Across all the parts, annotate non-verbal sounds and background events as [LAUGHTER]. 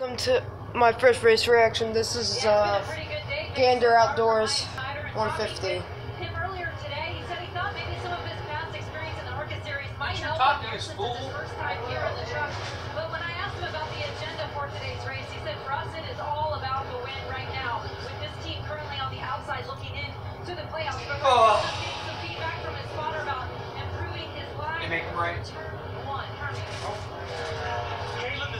Welcome to my first race reaction. This is uh, Gander Outdoors 150. Him earlier today, he said he thought maybe some of his past experience in the ARCA Series might you help talk him to his fool? it's his first time here in the truck. But when I asked him about the agenda for today's race, he said for us it is all about the win right now. With this team currently on the outside looking in to the playoffs, but Oh. just getting some feedback from his spotter about improving his line. They make him right. Turn one. Hermes. Caleb, the 16 could be having engine trouble again. We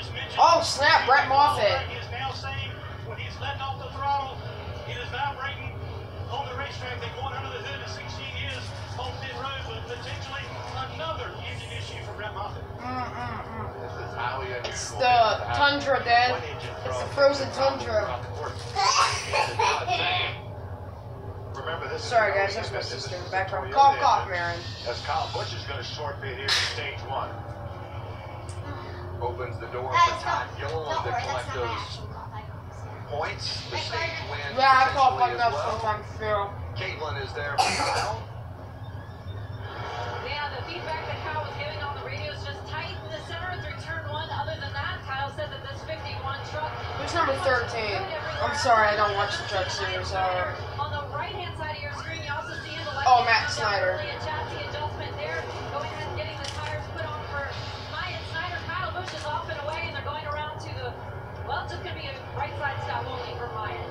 just mentioned. Oh, snap, Brett Moffitt. He is now saying when he's letting off the throttle, it is vibrating on the racetrack. They're going under the hood at 16 years on pit road with potentially another engine issue for Brett Moffitt. Mm-mm-mm. This is highly unusual. It's the tundra, Dad. It's the frozen tundra. [LAUGHS] [LAUGHS] the course. It's not saying- Remember, this Sorry, an guys, that's my sister in the background. Toyota Cough, cough, engine. Marin. As Kyle Busch is going to short pit here in stage one. Opens the door Guys, for Todd don't, Gilliland don't to collect that's not my those actual cough. I promise. points. The Like, stage win Yeah, I cough potentially like as that well. sometimes too. Caitlin is there for Kyle. Yeah, the feedback that Kyle was giving on the radio is just tight in the center through turn one. Other than that, Kyle said that this 51 truck. Who's number 13? I'm sorry, I don't watch the truck series. Uh, On the right-hand side of your screen, you also see in the Oh, left-hand Matt side Snider. early a chassis adjustment there. Going ahead and getting the tires put on for Myatt Snider. Kyle Busch is off and away, and they're going around to the. Well, it's just going to be a right side stop only for Myatt.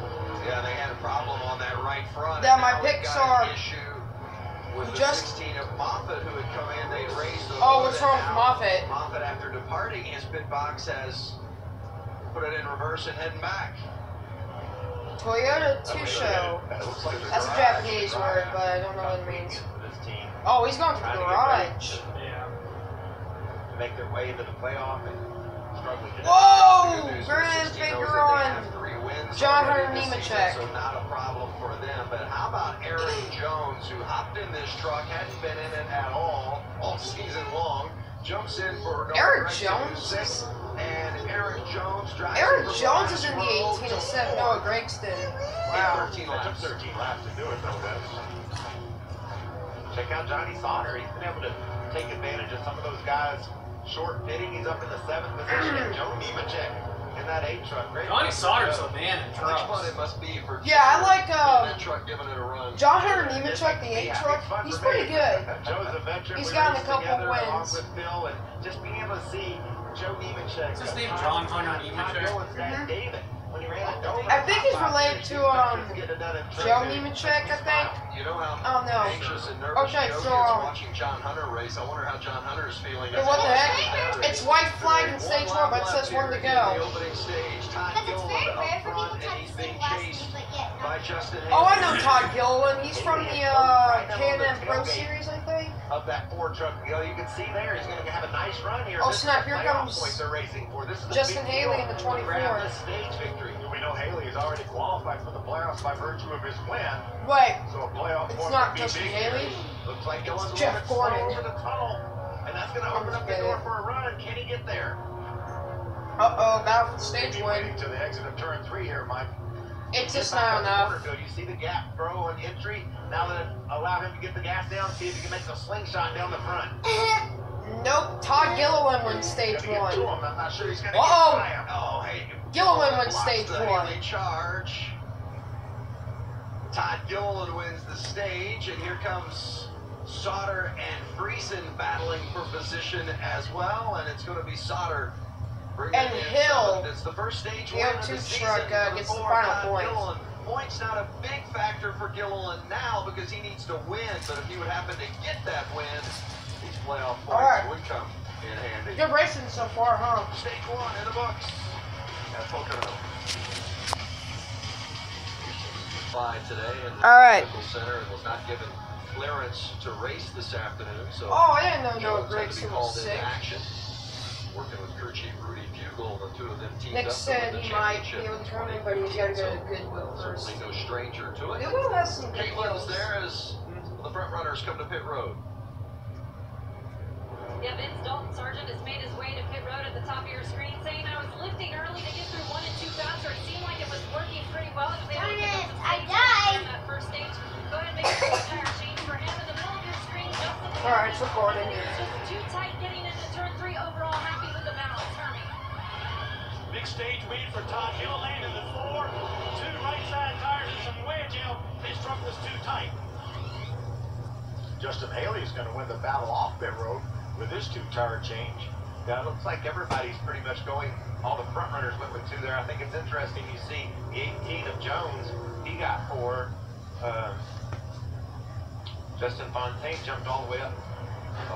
Yeah, they had a problem on that right front. Yeah, my now they've picks are with just- 16 of Moffitt who had come in. They raised the Oh, what's wrong with now Moffitt? Moffat, after departing his pit box, has put it in reverse and heading back. Toyota Tsusho. looks like the That's a. Japanese word, but I don't know what it means. For this team, Oh, he's going to the trying to get ready garage. make their way into the playoff and struggling to Whoa! The good news for Grand 16 finger knows that they on have three wins John Hunter Nemechek. So not a problem for them. But how about Erik Jones, who hopped in this truck, hadn't been in it at all all season long, jumps in for no Erik correction Jones? to and Erik Jones drives. Erik Jones is in the row 18 to and 7 fourth. Noah Gragson. Yeah, Wow. 13 laps. 13 laps to do it, though. That's... Check out Johnny Sauter. He's been able to take advantage of some of those guys short pitting. He's up in the seventh position. and [CLEARS THROAT] Joe Nemechek in that eight truck. Great. Johnny Sauter's a man in How much fun trucks. it must be for Yeah, I like, Joe um, in that truck giving it a run. John Hunter Nemechek, the 8 Yeah, truck, he's pretty good. [LAUGHS] Joe's a veteran. He's We gotten a couple together wins. Along with Phil, and just being able to see Joe Nemechek. Is his name John Hunter Nemechek? Gilliland's dad, Mhm. David, when he ran at Dover. I think he's related to, um, veterans getting it done in Joe training. Nemechek, I think. You know how Oh, no. anxious and nervous Okay, Joe so, is um, watching John Hunter race. I wonder how John Hunter is feeling. Hey, what the heck? It's white flag in stage one, but it says one to go. opening stage, Todd Because it's very rare for people to and have he's the last chased name, but yet by not. Justin Oh, I know Todd Gilliland. He's from the uh, K&N Pro Series, I think. Of that Ford truck. You know, you can see there he's going to have a nice run here. Oh, This snap, here comes they're racing for. This is Justin Haley in the to 24. grab this stage victory. We know Haley has already qualified for the playoffs by virtue of his win. Wait, So a playoff It's not Justin Haley. Looks like Dylan's Jeff a little bit Gordon. over the tunnel, and that's going to open up the door for a run. Can he get there? uh-oh, battle for the stage win. to the exit of turn three here, Mike. It's just not enough. corner, You see the gap throw on entry. Now that allow him to get the gas down. See if he can make the slingshot down the front. [LAUGHS] Nope, Todd Gilliland wins stage one. I'm not sure he's gonna Uh-oh. get. Oh, hey. Gilliland wins stage the one. Charge. Todd Gilliland wins the stage, and here comes Sauter and Friesen battling for position as well, and it's going to be Sauter. And Hill, the first stage the win of 02 the season truck, uh, gets the final Todd point. Gilliland. Points not a big factor for Gilliland now because he needs to win, but if he would happen to get that win, these playoff points Alright. would come in handy. Good racing so far, huh? Stage one in the books. At Pocono. Today in the All right. medical center and was not given clearance to race this afternoon. So Oh, I didn't know Noah Jones had to be Gragson called was sick. action. Working with crew chief Rudy Fugle, the two of them teamed Nick up said he might be able to in come but he's got to go to 2018. Goodwill So first. certainly no stranger to it. Goodwill has some good Caitlin's deals. there as mm-hmm. the front runners come to pit road. Yeah, Vince Dalton Sargeant has made his way to pit road at the top of your screen, saying I was lifting early to get through one and two faster. It seemed like it was working pretty well. He was able to pick I died. that first stage. Go ahead and make a tire change for him in the middle of your screen. Justin All right, it's recording. It was just too tight getting into turn three overall. Happy stage wait for Todd Gilliland in the four. Two right side tires and some wedge out. His truck was too tight. Justin Haley is going to win the battle off pit road with his two tire change. Yeah, it looks like everybody's pretty much going. All the front runners went with two there. I think it's interesting. You see the 18 of Jones, he got four. Um, Justin Fontaine jumped all the way up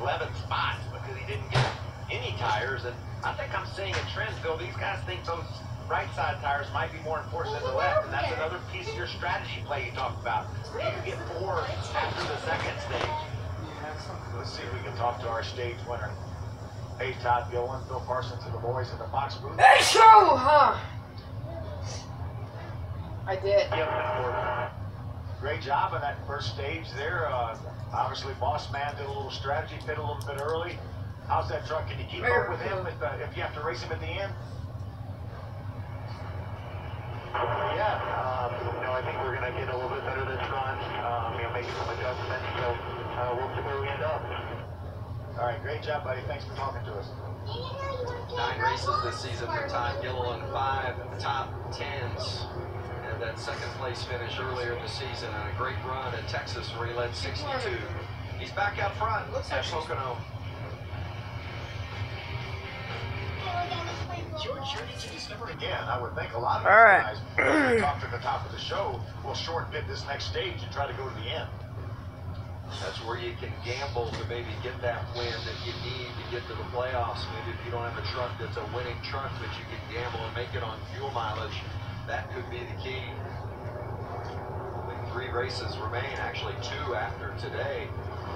11 spots because he didn't get any tires. And I think I'm seeing a trend, Phil. These guys think those right side tires might be more important than the left, and that's another piece of your strategy play you talked about. You get four after the second stage? Let's see if we can talk to our stage winner. Hey, Todd Gillen, Phil Parsons, and the boys in the box booth. Hey, show, huh? I did. Great job on that first stage there. Uh, obviously, Boss Man did a little strategy, fit a little bit early. How's that truck? Can you keep up with him if, uh, if you have to race him at the end? Yeah, um, you know, I think we're going to get a little bit better this run, um, you know, making some adjustments, so uh, we'll see where we end up. All right, great job, buddy. Thanks for talking to us. Nine races this season for Todd Gilliland, five top tens. And that second place finish earlier in the season and a great run at Texas where he led 62. He's back out front Looks at like she's- Pocono. Journey to discover again, I would think a lot of All right. these guys, when we talked at the top of the show, will short bid this next stage and try to go to the end. That's where you can gamble to maybe get that win that you need to get to the playoffs. Maybe if you don't have a truck that's a winning truck, but you can gamble and make it on fuel mileage, that could be the key. Only three races remain, actually two after today,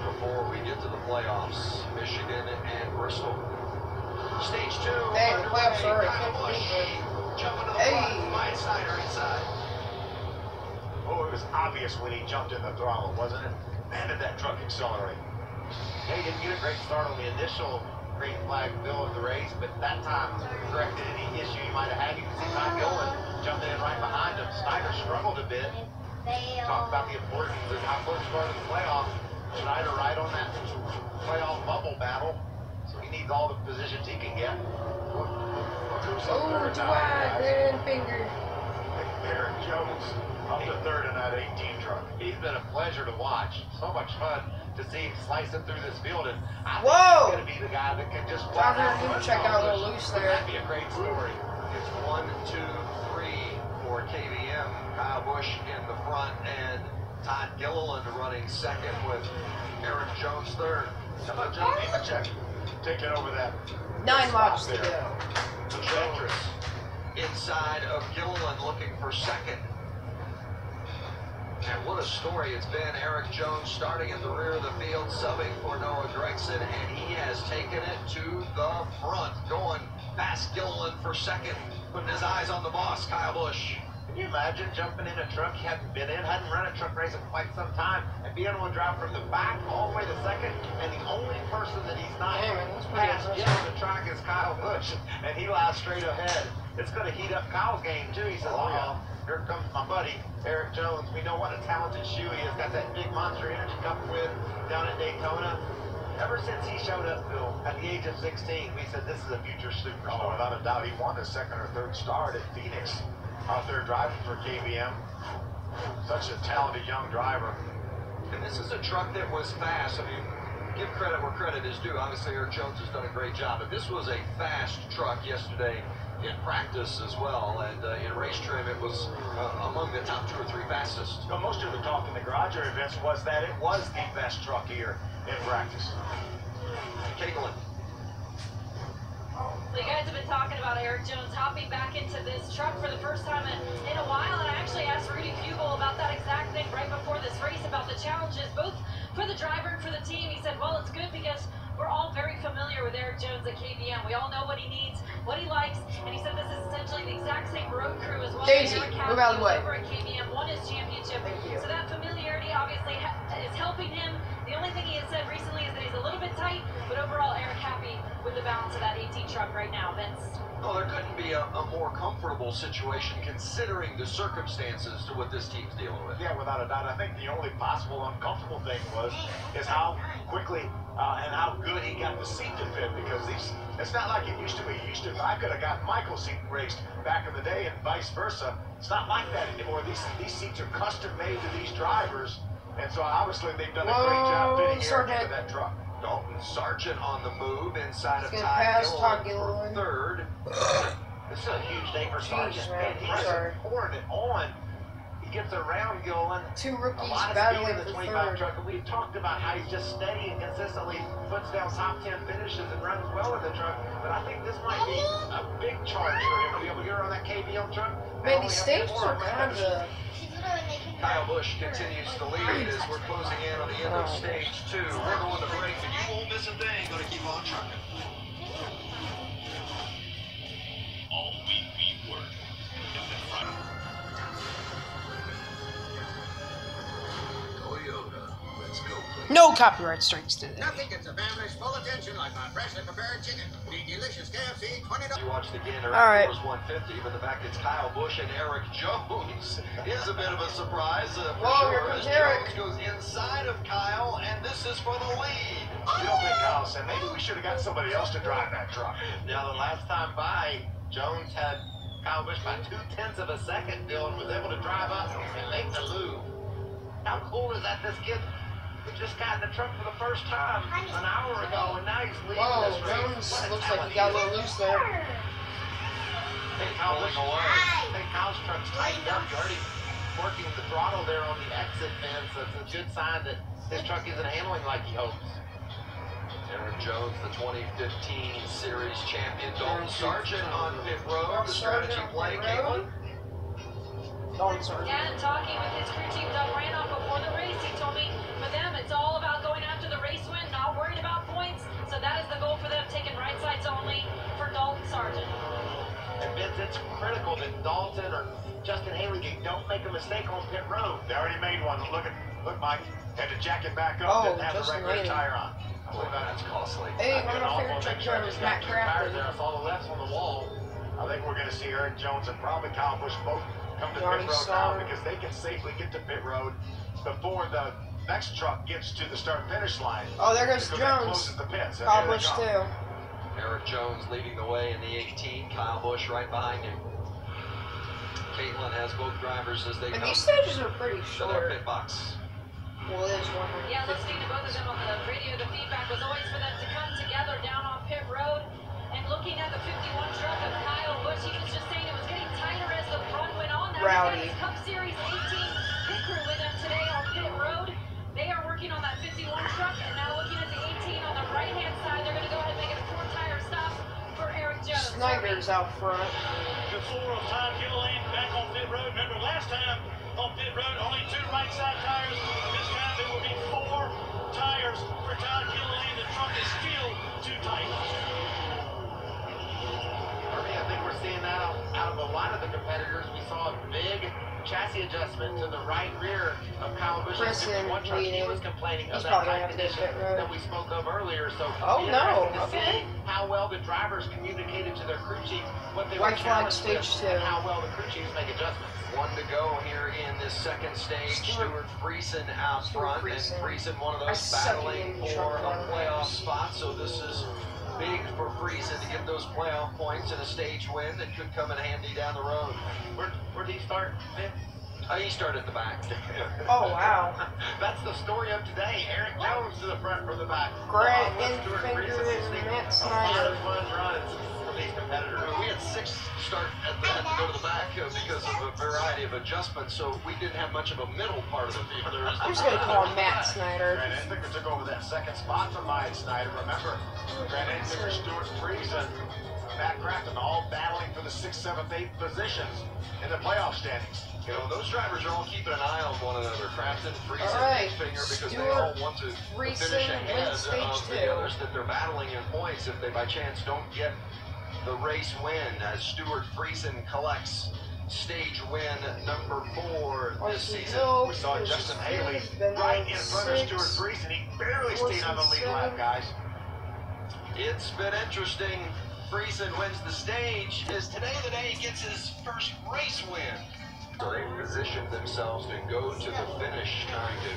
before we get to the playoffs. Michigan and Bristol. Stage two. Dang, the playoffs are already Kyle kicked Busch in. Jumping to the Hey. front, inside. Oh, it was obvious when he jumped in the throttle, wasn't it? Man, did that truck accelerate. Hey, didn't get a great start on the initial green flag bill of the race, but that time corrected any issue he might have had. You can see Todd Gillen jumping in right behind him. Snider struggled a bit. Talk about the importance of how close you are to the playoff. Snider right on that playoff bubble battle. So he needs all the positions he can get. Look, look who's Oh, third too wide, guys. finger. Erik Jones up to third in that 18 truck. He's been a pleasure to watch. So much fun to see him slicing through this field. And I Whoa! think he's going to be the guy that can just Down flat there, out you run check out a Busch. little loose there. That'd be a great story. It's one, two, three for KBM. Kyle Busch in the front and Todd Gilliland running second with Erik Jones third. How about John Nemechek taking over that? Nine spot laps to there? go. Jones inside of Gilliland looking for second. And what a story it's been. Erik Jones starting at the rear of the field, subbing for Noah Gregson, and he has taken it to the front, going past Gilliland for second, putting his eyes on the boss, Kyle Busch. Can you imagine jumping in a truck you hadn't been in, hadn't run a truck race in quite some time, and being able to drive from the back all the way to second, and the only person that he's not Damn, that's past yet on the track is Kyle Busch, and he lies straight ahead. It's going to heat up Kyle's game too. He says, Oh, "Oh, yeah. here comes my buddy Erik Jones. We know what a talented shoe he has. Got that big Monster Energy Cup win down at Daytona." Ever since he showed up, Phil, at the age of 16, we said this is a future superstar. Oh, superstar. without a doubt, he won his second or third start at Phoenix out there driving for KBM. Such a talented young driver. And this is a truck that was fast. I mean, give credit where credit is due. Obviously, Erik Jones has done a great job, but this was a fast truck yesterday in practice as well. And uh, in race trim, it was uh, among the top two or three fastest. You most of the talk in the garage area events was that it was the best truck here in practice. Cagelin. So you guys have been talking about Erik Jones hopping back into this truck for the first time in, in a while, and I actually asked Rudy Fugle about that exact thing right before this race about the challenges, both for the driver and for the team. He said, well, it's good because we're all very familiar with Erik Jones at KBM. We all know what he needs, what he likes, and he said this is essentially the exact same road crew as well. Daisy, Eric move out of the way. Over at KBM, won his championship. So that familiarity obviously is helping him. The only thing he has said recently is that he's a little bit tight, but overall, Erik happy with with the balance of that 18 truck right now, Vince? No, there couldn't be a, a more comfortable situation considering the circumstances to what this team's dealing with. Yeah, without a doubt. I think the only possible uncomfortable thing was is how quickly uh, and how good he got the seat to fit because these it's not like it used to be. Used to I could have got Michael's seat raced back in the day and vice versa. It's not like that anymore. These these seats are custom made to these drivers, and so obviously they've done a great job fitting Erik into that truck. Dalton Sargeant on the move inside of He's Ty gonna pass Gilliland Todd for third. [COUGHS] This is a huge day for Sargeant. Jeez, Man, man. he I'm is sorry. pouring it on. He gets around Gillen. Two A rookies lot of speed battling in the 25 third. truck, and we've talked about how he's just steady and consistently puts down top 10 finishes and runs well in the truck. But I think this might be a big charge for him to be able to get around that KBM truck. Man, Not these only stages are kind of. Kyle Busch continues to lead as we're closing in on the end of Oh. stage two. We're going to break, but you won't miss a No copyright strikes today. Nothing gets a family's full attention like my freshly prepared chicken. The delicious KFC $20. You watch the Gander All right. Outdoors 150, but the fact it's Kyle Busch and Erik Jones [LAUGHS] is a bit of a surprise uh, for Whoa, here sure. comes As Erik. Jones goes inside of Kyle, and this is for the lead. You don't think Kyle said maybe we should have got somebody else to drive that truck? Now, the last time by, Jones had Kyle Busch by two tenths of a second. Dylan was able to drive up and make the loop. How cool is that? This kid who just got in the truck for the first time an hour ago, and now he's leading Whoa, this race. Jones looks like he got a little loose there. I think Kyle Pulling away. I think Kyle's truck's tightened up. You're already working the throttle there on the exit fence. That's a good sign that his truck isn't handling like he hopes. Erik Jones, the 2015 Series champion. Aaron Dalton Sargeant on pit road. The strategy play. Caitlin. Dalton Sargeant. Yeah, and talking with his crew chief Doug Randolph before the race, he told me for them it's all about going after the race win, not worried about points. So that is the goal for them, taking right sides only for Dalton Sargeant. And Vince, it's critical that Dalton or Justin Haley don't make a mistake on pit road. They already made one. Look at look, Mike. Had to jack it back up. Oh, didn't have the Justin regular Haley. tire on. I Boy, that's costly. Hey, I've one been of my awful favorite truck sure drivers, he's Matt got two tires Crafton. there. I saw the lefts on the wall. I think we're going to see Erik Jones and probably Kyle Busch both come to Johnny pit road Starr. now because they can safely get to pit road before the next truck gets to the start finish line. Oh, there goes Because Jones. closes the pits. Kyle Busch too. Erik Jones leading the way in the 18. Kyle Busch right behind him. Caitlin has both drivers as they And come these stages are pretty to their pit box. Well, it is one. Yeah, listening to both of them on the radio, the feedback was always for them to come together down on pit road. And looking at the 51 truck of Kyle Busch, he was just saying it was getting tighter as the run went on. Now Rowdy. he's got his Cup Series 18 pit crew with him today on pit road. They are working on that 51 truck, and now looking at the 18 on the right-hand side, they're going to go ahead and make it a four-tire stop for Jones. Out front. The four of Todd Gilliland back on pit road. Remember last time on pit road, only two right side tires. This time there will be four tires for Todd Gilliland. The truck is still too tight. Kirby, I think we're seeing that out, out of a lot of the competitors. We saw a big chassis adjustment to the right rear of Kyle Busch's Kristen 51 truck. He was complaining He's of that tight gonna have to go condition pit that we spoke of earlier. So Oh, no. to Okay. see how well the drivers communicated to their crew chief what they White were flag challenged stage with two. and how well the crew chiefs make adjustments. One to go here in this second stage. Stewart- Stewart Friesen out Stewart front, Friesen. and Friesen one of those suck at battling for a playoff spot. So this is big for Friesen to get those playoff points and a stage win that could come in handy down the road. Where, where did he start, Vince? Uh, he started at the back. [LAUGHS] Oh, wow. That's the story of today. Erik Jones to the front from the back. Grant Along of adjustments, so we didn't have much of a middle part of the field. There I'm just gonna call him Matt Snider. Grant Enfinger took over that second spot from Myatt Snider. Remember, Grant Enfinger, Stewart Friesen, Matt Crafton, all battling for the sixth, seventh, eighth positions in the playoff standings. You know, those drivers are all keeping an eye on one another. Crafton, Friesen, All right, Finger, because they all want to Friesen finish ahead wins stage of the others that they're battling in points if they by chance don't get the race win as Stewart Friesen collects stage win number four this season. We saw Justin Haley right in front of. Stewart Friesen. He barely stayed on the lead lap, guys. It's been interesting. Friesen wins the stage. Is today the day he gets his first race win? So they've positioned themselves to go to the finish trying to